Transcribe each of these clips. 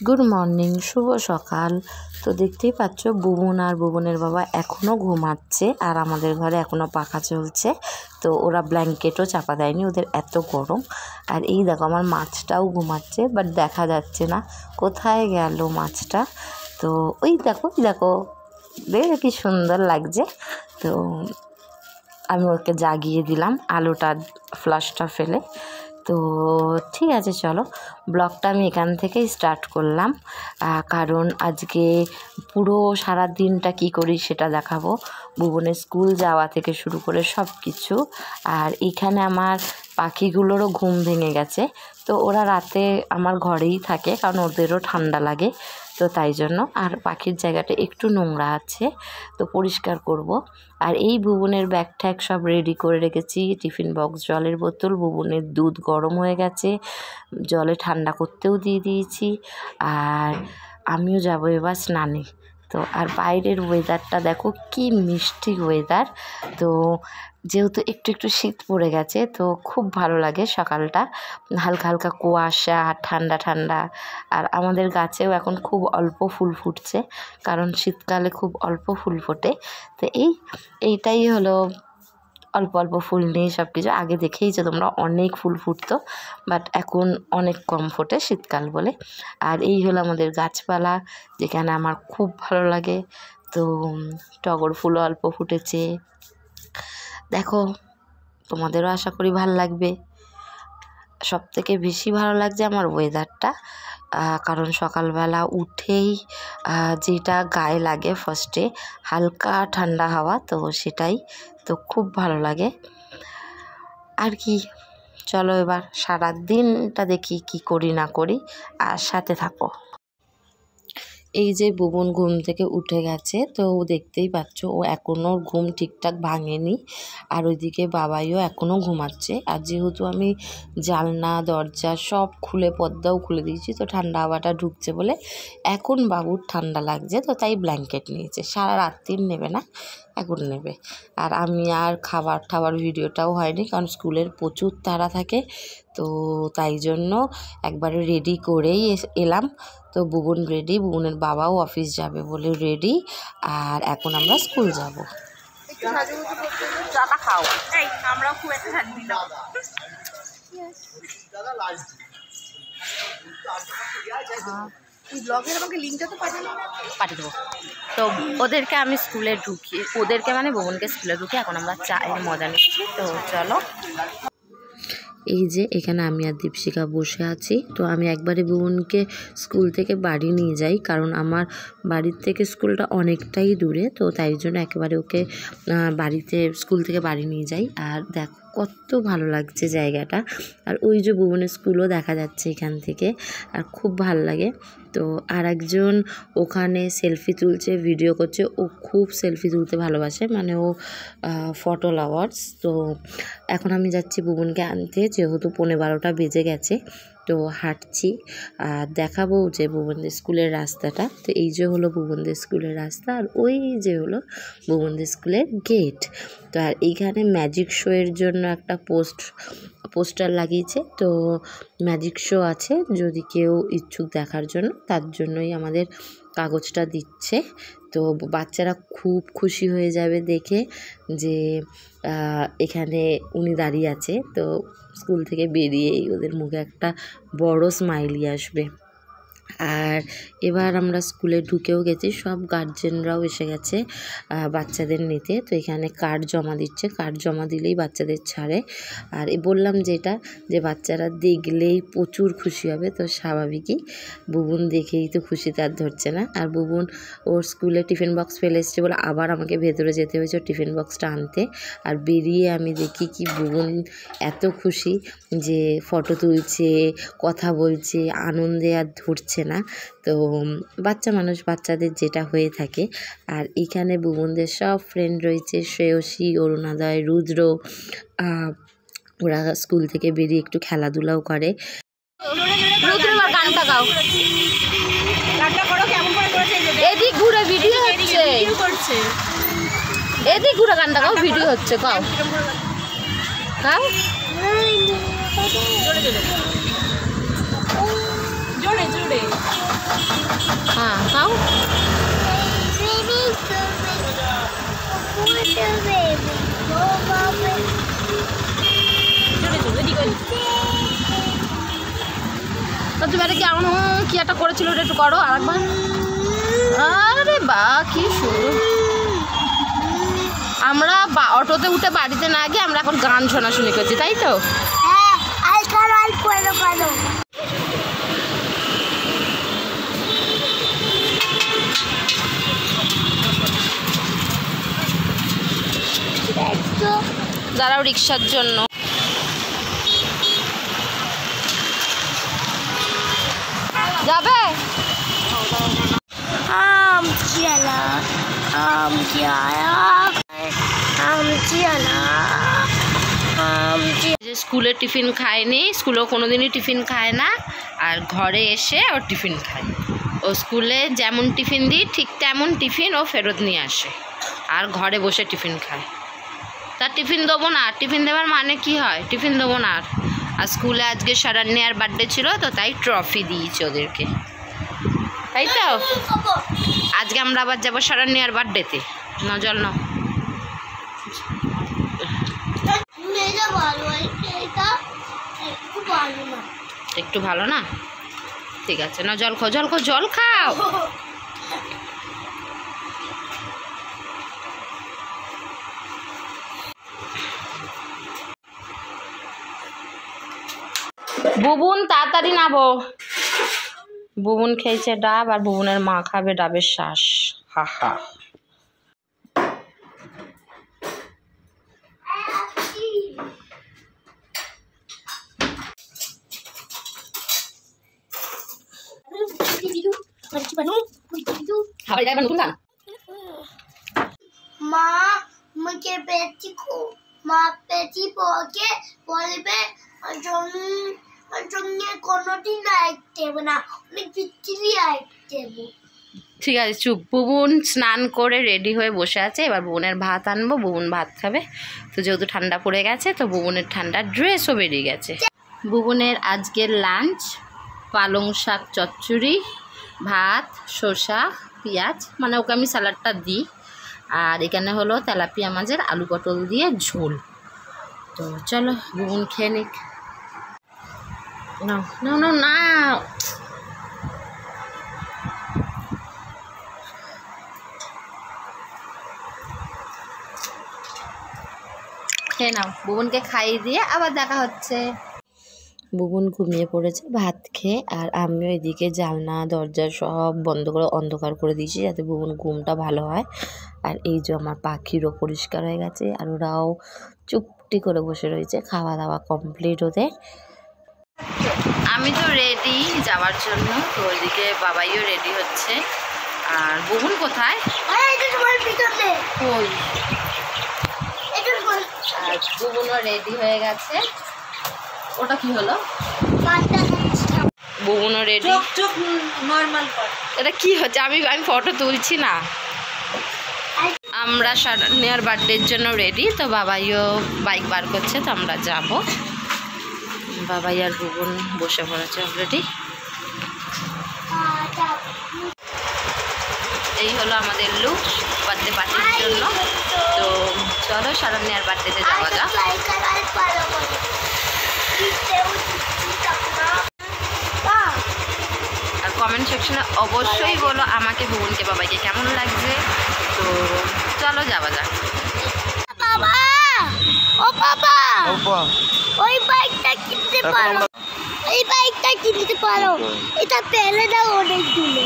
Good morning, শুভ সকাল। তো দেখতেই পাচ্ছ, বুবন আর বুবনের বাবা এখনও ঘুমাচ্ছে আর আমাদের ঘরে এখনও পাখা চলছে। তো ওরা ব্ল্যাঙ্কেটও চাপা দেয়নি, ওদের এত গরম। আর এই দেখো, আমার মাছটাও ঘুমাচ্ছে বাট দেখা যাচ্ছে না। কোথায় গেল মাছটা? তো ওই দেখো দেখো, বেশ কি সুন্দর লাগছে। তো আমি ওকে জাগিয়ে দিলাম, আলোটা ফ্লাশটা ফেলে। তো ঠিক আছে, চলো। ব্লগটা আমি এখান থেকে স্টার্ট করলাম। কারণ আজকে পুরো সারা দিনটা কি করি সেটা দেখাবো। ভুবনের স্কুল যাওয়া থেকে শুরু করে সব কিছু আর এখানে আমার পাখিগুলোরও ঘুম ভেঙে গেছে। তো ওরা রাতে আমার ঘরেই থাকে, কারণ ওদেরও ঠান্ডা লাগে। তো তাই জন্য আর পাখির জায়গাটা একটু নোংরা আছে, তো পরিষ্কার করব। আর এই ভুবনের ব্যাগ ট্যাগ সব রেডি করে রেখেছি। টিফিন বক্স, জলের বোতল, ভুবনের দুধ গরম হয়ে গেছে। জলে ঠান্ডা করতেও দিয়ে দিয়েছি। আর আমিও যাব এবার স্নানে। তো আর বাইরের ওয়েদারটা দেখো কি মিষ্টি ওয়েদার তো যেহেতু একটু একটু শীত পড়ে গেছে, তো খুব ভালো লাগে সকালটা। হালকা হালকা কুয়াশা ঠান্ডা ঠান্ডা। আর আমাদের গাছেও এখন খুব অল্প ফুল ফুটছে, কারণ শীতকালে খুব অল্প ফুল ফোটে। তো এই, এইটাই হলো অল্প অল্প ফুল নিয়ে সব কিছু আগে দেখেই যে তোমরা অনেক ফুল ফুটতো, বাট এখন অনেক কম ফোটে শীতকাল বলে। আর এই হলো আমাদের গাছপালা, যেখানে আমার খুব ভালো লাগে। তো টগর ফুল অল্প ফুটেছে। দেখো, তোমাদেরও আশা করি ভালো লাগবে। সব থেকে বেশি ভালো লাগছে আমার ওয়েদারটা কারণ সকালবেলা উঠেই যেটা গায়ে লাগে ফার্স্টে হালকা ঠান্ডা হাওয়া, তো সেটাই তো খুব ভালো লাগে। আর কি, চলো এবার সারাদিনটা দেখি কি করি না করি, আর সাথে থাকো। এই যে বুবন ঘুম থেকে উঠে গেছে, তো ও দেখতেই পাচ্ছ ও এখনও ঘুম ঠিকঠাক ভাঙেনি। আর ওইদিকে বাবাইও এখনও ঘুমাচ্ছে। আর যেহেতু আমি জালনা দরজা সব খুলে পর্দাও খুলে দিয়েছি, তো ঠান্ডা হাওয়াটা ঢুকছে বলে এখন বাবুর ঠান্ডা লাগছে, তো তাই ব্ল্যাঙ্কেট নিয়েছে। সারা রাত্রির নেবে না। এখন নেবে। আর আমি আর খাবার টাবার ভিডিওটাও হয়নি কারণ স্কুলের প্রচুর তাড়া থাকে। তো তাই জন্য একবারে রেডি করেই এলাম। তো বুবন রেডি বুবনের বাবাও অফিস যাবে বলে রেডি আর এখন আমরা স্কুল যাব। খাও। আমরাও খুব একটা শান্তি তো পাঠিয়ে দেবো? তো ওদেরকে আমি স্কুলে ঢুকি ওদেরকে মানে বুবনকে স্কুলে ঢুকি এখন আমরা চায়ের মজা নিচ্ছি। তো চলো। এই যে এখানে আমি আর দীপশিকা বসে আছি। তো আমি একবারে বুবনকে স্কুল থেকে বাড়ি নিয়ে যাই কারণ আমার বাড়ির থেকে স্কুলটা অনেকটাই দূরে। তো তাই জন্য একেবারে ওকে বাড়িতে স্কুল থেকে বাড়ি নিয়ে যাই। আর দেখো কত ভালো লাগছে জায়গাটা। আর ওই যে ভুবনের স্কুলও দেখা যাচ্ছে এখান থেকে। আর খুব ভালো লাগে। তো আর একজন ওখানে সেলফি তুলছে ভিডিও করছে। ও খুব সেলফি তুলতে ভালোবাসে মানে ও ফটো লাভার্স তো এখন আমি যাচ্ছি বুবুনকে আনতে, যেহেতু পনেরো বারোটা বেজে গেছে। তো হাঁটছি। আর দেখাবো যে ভুবনদের স্কুলের রাস্তাটা। তো এই যে হলো ভুবনদের স্কুলের রাস্তা আর ওই যে হলো ভুবনদের স্কুলের গেট তো আর এইখানে ম্যাজিক শোয়ের জন্য একটা পোস্ট পোস্টার লাগিয়েছে। তো ম্যাজিক শো আছে যদি কেউ ইচ্ছুক দেখার জন্য, তার জন্যই আমাদের কাগজটা দিচ্ছে। তো বাচ্চারা খুব খুশি হয়ে যাবে দেখে যে এখানে উনি দাঁড়িয়ে আছে। তো স্কুল থেকে বেরিয়েই ওদের মুখে একটা বড় স্মাইলি আসবে। আর এবার আমরা স্কুলে ঢুকেও গেছি, সব গার্জেনরাও এসে গেছে বাচ্চাদের নিতে। তো এখানে কার্ড জমা দিচ্ছে কার্ড জমা দিলেই বাচ্চাদের ছাড়ে। আর এ বললাম যেটা যে বাচ্চারা দেখলেই প্রচুর খুশি হবে, তো স্বাভাবিকই। বুবুন দেখেই তো খুশি, তার ধরছে না। আর বুবুন, ওর স্কুলে টিফিন বক্স ফেলে এসছে বলে আবার আমাকে ভেতরে যেতে হয়েছে টিফিন বক্সটা আনতে। আর বেরিয়ে আমি দেখি কি বুবুন এত খুশি যে ফটো তুলছে, কথা বলছে, আনন্দে আর ধরছে না। তো বাচ্চা মানুষ বাচ্চাদের যেটা হয়ে থাকে। আর এখানে বুবনদের সব ফ্রেন্ড রয়েছে শ্রেয়সী অরুণাদয় রুদ্র। ওরা স্কুল থেকে বেরিয়ে একটু খেলাধুলাও করে। গানটা এদিক ঘুরে ভিডিও হচ্ছে। এদিক ঘুরে গানটা গাও ভিডিও হচ্ছে গাও। গাও জোরে জোরে হ্যাঁ তাও তা তুমি একটা কেমন কি একটা করেছিল ওটা একটু করো আরেকবার। আরে বা কি সুন্দর আমরা অটোতে উঠে বাড়িতে না গিয়ে আমরা এখন গান শোনাশুনি করছি তাই তো? হ্যাঁ দাঁড়াও রিক্সার জন্য। যাবে? আম চিয়ালা আম চিয়ালা আম চিয়ালা আম যে স্কুলে টিফিন খায়নি স্কুলেও কোনো দিনই টিফিন খায় না আর ঘরে এসে ও টিফিন খায়। ও স্কুলে যেমন টিফিন দিই ঠিক তেমন টিফিন ও ফেরত নিয়ে আসে। আর ঘরে বসে টিফিন খায়। তার টিফিন দেবো না, টিফিন দেওয়ার মানে কি হয়? টিফিন দেবো না আর। স্কুলে আজকে সারান্যার বার্থডে ছিল, তো তাই ট্রফি দিয়েছি ওদেরকে। তাই তো? আজকে আমরা আবার যাব সারান্যার বার্থডেতে নজল না একটু ভালো না? ঠিক আছে না জল খাও জল খাও জল খাও। বুবুন, তাড়াতাড়ি নাবো বুবুন খেয়েছে ডাব আর বুবুনের মা খাবে ডাবের শ্বাস। হা হা। মা বলবে ঠিক আছে, চুপ। বুবুন স্নান করে রেডি হয়ে বসে আছে। এবার বুবুনের ভাত আনব। বুবুন ভাত খাবে। তো যেহেতু ঠান্ডা পড়ে গেছে, তো বুবুনের ঠান্ডা ড্রেসও বেরিয়ে গেছে। বুবুনের আজকের লাঞ্চ পালং শাক চচ্চড়ি, ভাত, শসা, পেঁয়াজ মানে ওকে আমি স্যালাডটা দিই। আর এখানে হলো তেলাপিয়া মাছের আলু পটল দিয়ে ঝোল। তো চলো, বুবুন খেয়ে নিক। না না না না খেয়ে নাও। বুবনকে খাইয়ে দিয়ে আবার দেখা হচ্ছে। বুবুন ঘুমিয়ে পড়েছে, ভাত খেয়ে, আর আমিও এদিকে জানলা, দরজা সব বন্ধ করে অন্ধকার করে দিয়েছি যাতে বুবুন ঘুমটা ভালো হয়। আর এই যে আমার পাখিরও পরিষ্কার হয়ে গেছে, আর ওরাও চুপটি করে বসে রয়েছে, খাওয়া দাওয়া কমপ্লিট ওদের। আমি তো রেডি যাওয়ার জন্য তো ওইদিকে বাবাইও রেডি হচ্ছে। আর বুবুন কোথায়? আরে কই? রেডি হয়ে গেছে। ওটা কি হলো? রেডি এটা কি হচ্ছে? আমি আমি ফটো তুলছি না। আমরা সারানিয়ার বার্থডের জন্য রেডি তো বাবাইও বাইক বার করছে তো আমরা যাব। বাবাই আর বুবুন বসে পড়েছে অলরেডি এই হলো আমাদের লুক বার্থডে পার্টির জন্য। তো চলো সারানিয়ার বার্থডেতে যাওয়া যাক। আর আর কমেন্ট সেকশনে অবশ্যই বলো আমাকে বুবুনকে বাবাইকে কেমন লাগছে। তো চলো যাওয়া যাক। বাবা ও বাবা! ওই বাইকটা কিনতে পারো। এই বাইকটা কিনতে পারো। এটা পেলে দাও অনেক দূরে।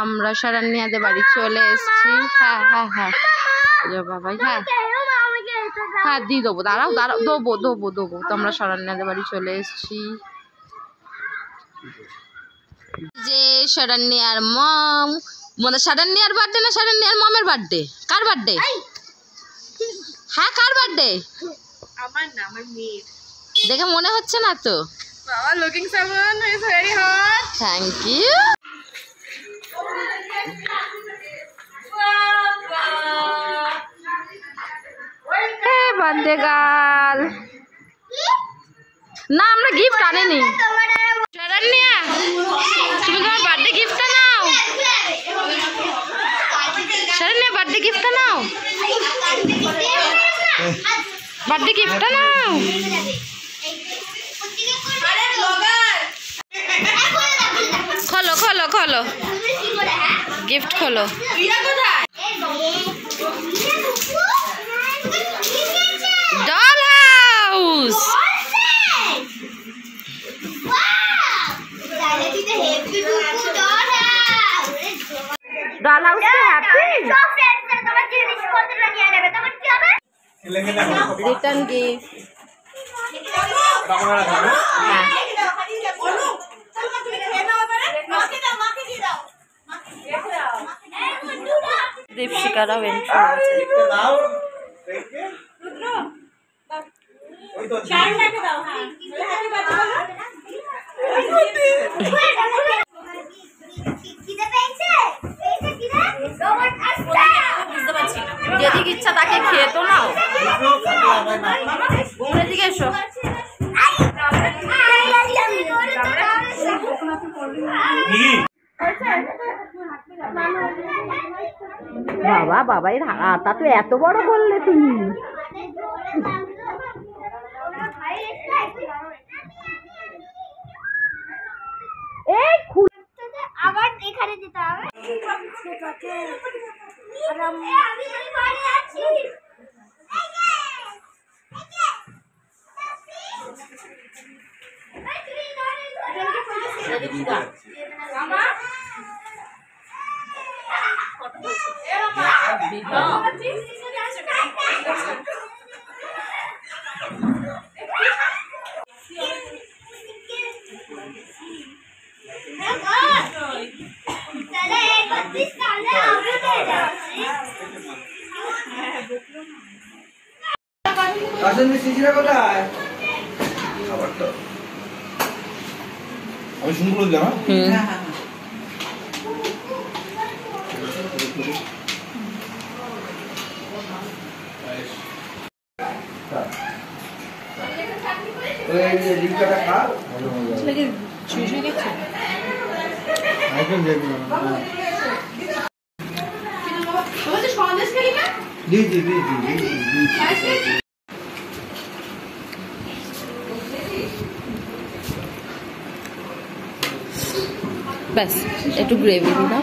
আমরা সারানিয়াদের বাড়ি চলে এসেছি। হ্যাঁ হ্যাঁ হ্যাঁ। হ্যাঁ। হ্যাঁ দিয়ে দেবো। দাঁড়াও দাঁড়াও দেবো দেবো দেবো। তো আমরা শরণ্যাদের বাড়ি চলে এসেছি। যে শরণ্যার মম মানে শরণ্যার বার্থডে না শরণ্যার মমের বার্থডে কার বার্থডে হ্যাঁ কার বার্থডে আমার না আমার মেয়ের। দেখে মনে হচ্ছে না তো? বাবা লুকিং সামন is very hot thank you না আমরা গিফট আনিনি। শরণ্যা তুমি তোমার বার্থডে গিফটটা নাও। শরণ্যা বার্থডে গিফটটা নাও। বার্থডে গিফটটা নাও। এখন খোলো খোলো। গিফট খোলো। ডল হাউস ডল হাউস তো হ্যাপি রিটার্ন গিফট দীপশিকারাও এন্ট্রি আছে যেদিকে ইচ্ছা তাকে খেয়ে তো বাবা বাবা তা তো এত বড় করলে তুমি। এই আবার এখানে যেতে হবে আর আমি আমি বাড়ি আছি তাহলে একত্রিশ তাহলে আমি যাচ্ছি আসেন শিশিরা কোথায় আমি শুরু করে দিলাম হ্যাঁ? ওই যে রিক্সাটা খা জি জি জি জি জি ব্যাস একটু গ্রেভি দিলাম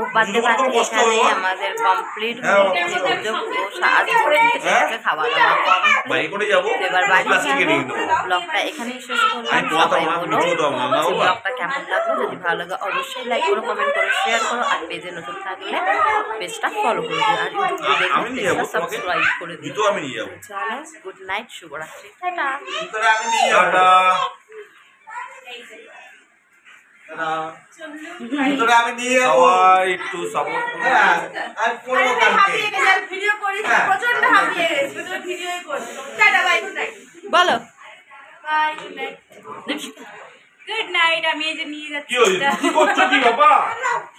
তো বার্থডে এখানে আমাদের কমপ্লিট হয়ে পুরো সাত খাওয়া দাওয়া। কমপ্লিট এবার বাড়ি ব্লগটা এখানেই শেষ করলাম। সবাই বলো। ব্লগটা কেমন লাগল? যদি ভালো লাগে অবশ্যই লাইক করো কমেন্ট করো শেয়ার করো আর পেজে নতুন থাকলে পেজটা ফলো করে দিও। আর ইউটিউবে দেখলে পেজটা সাবস্ক্রাইব করে দিও। জুতো আমি নিয়ে যাব। চলো গুড নাইট শুভরাত্রি। টাটা। টাটা। সবাই একটু সাপোর্ট হ্যাঁ আর ভিডিও করি হ্যাঁ। বলো। গুড নাইট আমি এই যে নিয়ে কি যাচ্ছি। হয়েছে কি করছ কি বাবা?